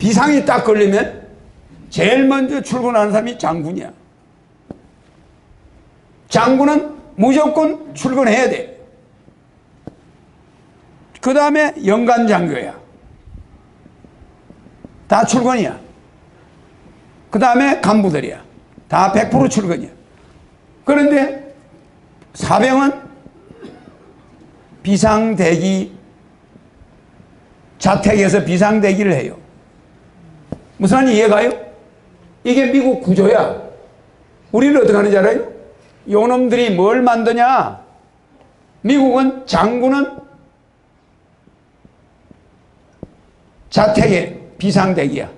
비상이 딱 걸리면 제일 먼저 출근하는 사람이 장군이야. 장군은 무조건 출근해야 돼. 그 다음에 연간 장교야. 다 출근이야. 그 다음에 간부들이야. 다 100% 출근이야. 그런데 사병은 비상대기 자택에서 비상대기를 해요. 무슨 말인지 이해가요? 이게 미국 구조야. 우리는 어떻게 하는지 알아요? 요놈들이 뭘 만드냐? 미국은 장군은 자택에 비상대기야.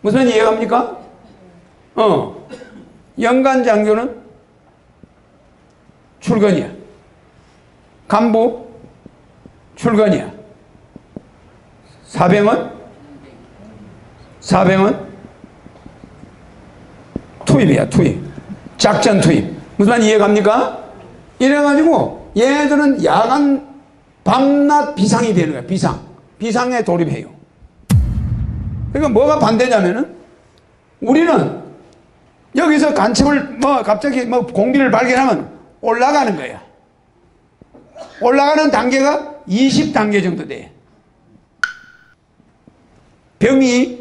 무슨 이해갑니까? 어. 연간 장교는 출근이야. 간부 출근이야. 사병은 사병은? 투입이야 투입. 작전 투입. 무슨 말 이해갑니까? 이래가지고 얘들은 야간 밤낮 비상이 되는 거야 비상. 비상에 돌입해요. 그러니까 뭐가 반대냐면은 우리는 여기서 간첩을 뭐 갑자기 뭐 공비를 발견하면 올라가는 거야. 올라가는 단계가 20단계 정도 돼. 병이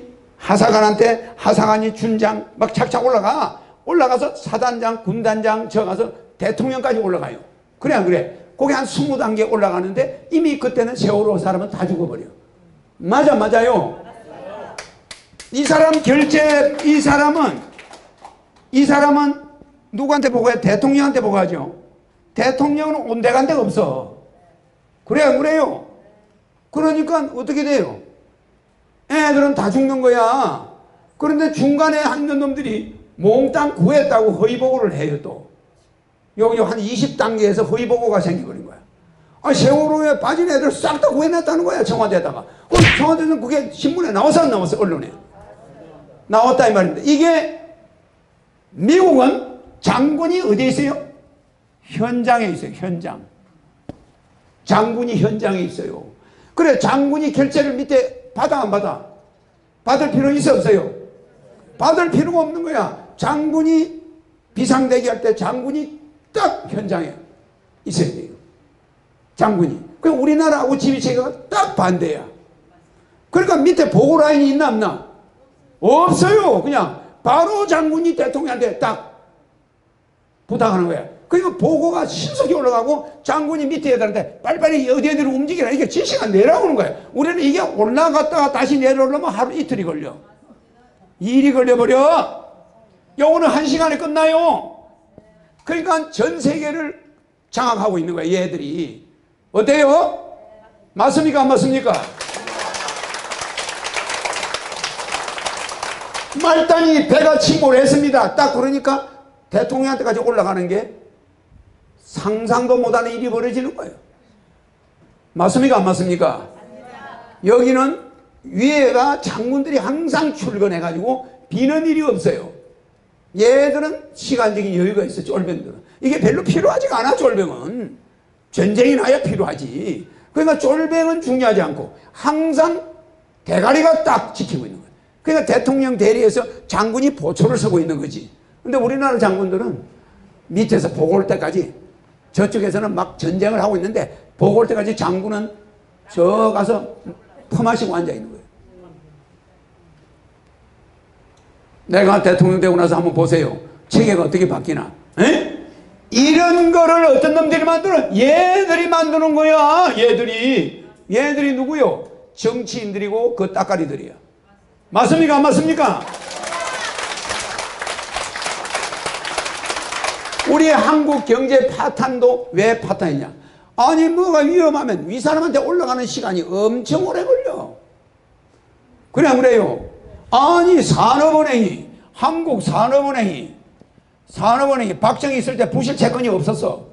하사관한테 하사관이 준장 막 착착 올라가. 올라가서 사단장 군단장 저 가서 대통령까지 올라가요. 그래 안 그래? 거기 한 20단계 올라가는데 이미 그때는 세월호 사람은 다 죽어버려. 맞아 맞아요. 이 사람 결제 이 사람은 이 사람은 누구한테 보고해 대통령한테 보고하죠. 대통령은 온데간데가 없어. 그래 안 그래요? 그러니까 어떻게 돼요 애들은 다 죽는 거야. 그런데 중간에 있는 놈들이 몽땅 구했다고 허위보고를 해요 또. 여기 한 20단계에서 허위보고가 생겨버린 거야. 아, 세월호에 빠진 애들 싹 다 구해놨다는 거야 청와대에다가. 어, 청와대는 그게 신문에 나왔어 안 나왔어 언론에. 나왔다 이 말입니다. 이게 미국은 장군이 어디에 있어요? 현장에 있어요 현장. 장군이 현장에 있어요. 그래 장군이 결제를 밑에 받아 안 받아? 받을 필요 있어 없어요? 받을 필요가 없는 거야. 장군이 비상대기 할 때 장군이 딱 현장에 있어야 돼요. 장군이. 그 우리나라하고 지휘체계가 딱 반대야. 그러니까 밑에 보고 라인이 있나 없나? 없어요. 그냥 바로 장군이 대통령한테 딱 부탁하는 거야. 그러니까 보고가 신속히 올라가고 장군이 밑에 애들한테 빨리빨리 어디 어디로 움직이라 이게 지시가 내려오는 거야. 우리는 이게 올라갔다가 다시 내려오려면 하루 이틀이 걸려. 일이 걸려버려. 요거는 한 시간에 끝나요. 그러니까 전 세계를 장악하고 있는 거야, 얘들이. 어때요? 맞습니까? 안 맞습니까? 말단이 배가 침몰 했습니다. 딱 그러니까 대통령한테까지 올라가는 게 상상도 못하는 일이 벌어지는 거예요. 맞습니까? 안 맞습니까? 여기는 위에가 장군들이 항상 출근해가지고 비는 일이 없어요. 얘들은 시간적인 여유가 있어, 쫄병들은. 이게 별로 필요하지가 않아, 쫄병은. 전쟁이 나야 필요하지. 그러니까 쫄병은 중요하지 않고 항상 대가리가 딱 지키고 있는 거예요. 그러니까 대통령 대리에서 장군이 보초를 서고 있는 거지. 근데 우리나라 장군들은 밑에서 보고 올 때까지 저쪽에서는 막 전쟁을 하고 있는데 보고 올 때까지 장군은 저 가서 퍼마시고 앉아 있는 거예요. 내가 대통령 되고 나서 한번 보세요. 체계가 어떻게 바뀌나. 에? 이런 거를 어떤 놈들이 만들어? 얘들이 만드는 거야. 얘들이. 얘들이 누구요? 정치인들이고 그 따까리들이야. 맞습니까? 안 맞습니까? 우리 한국 경제 파탄도 왜 파탄이냐? 아니 뭐가 위험하면 위 사람한테 올라가는 시간이 엄청 오래 걸려. 안 그래요? 아니 산업은행이 한국 산업은행이 산업은행이 박정희 있을 때 부실 채권이 없었어.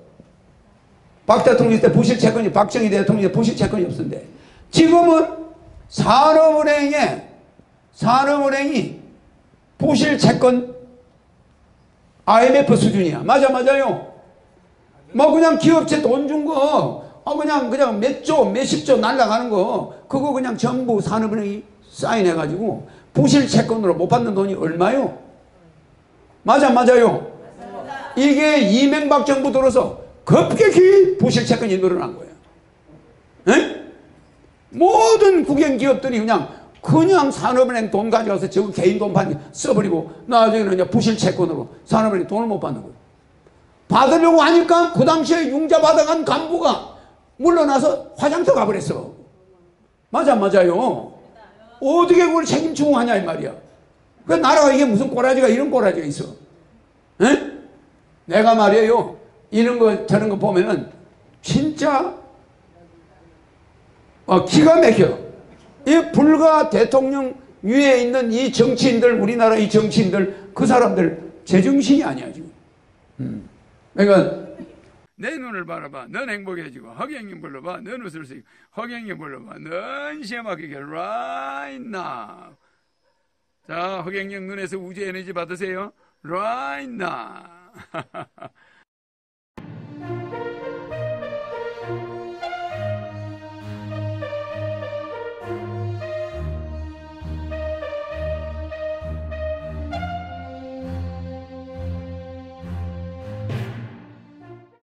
박 대통령 때 부실 채권이 박정희 대통령 때 부실 채권이 없었는데 지금은 산업은행에 산업은행이 부실 채권 IMF 수준이야. 맞아, 맞아요. 뭐 그냥 기업체 돈 준 거, 어 그냥 그냥 몇 조, 몇십 조 날라가는 거, 그거 그냥 전부 산업은행이 사인해가지고 부실 채권으로 못 받는 돈이 얼마요? 맞아 맞아요. 이게 이명박 정부 들어서 급격히 부실 채권이 늘어난 거예요. 에? 모든 국영 기업들이 그냥 그냥 산업은행 돈 가져가서 저 개인 돈판 써버리고 나중에는 부실 채권으로 산업은행 돈을 못 받는 거예요. 받으려고 하니까 그 당시에 융자 받아간 간부가 물러나서 화장터 가버렸어. 맞아 맞아요. 어떻게 그걸 책임지고 하냐 이 말이야. 그 나라가 이게 무슨 꼬라지가 이런 꼬라지가 있어. 에? 내가 말이에요. 이런 거 저런 거 보면은 진짜 어, 기가 막혀. 이 불가 대통령 위에 있는 이 정치인들 우리나라 이 정치인들 그 사람들 제정신이 아니야 지금. 음. 그러니까 내 눈을 바라봐. 넌 행복해지고 허경영 불러봐. 넌 웃을 수 있고 허경영 불러봐. 넌 시험하게 right now. 자 허경영 눈에서 우주 에너지 받으세요. right now.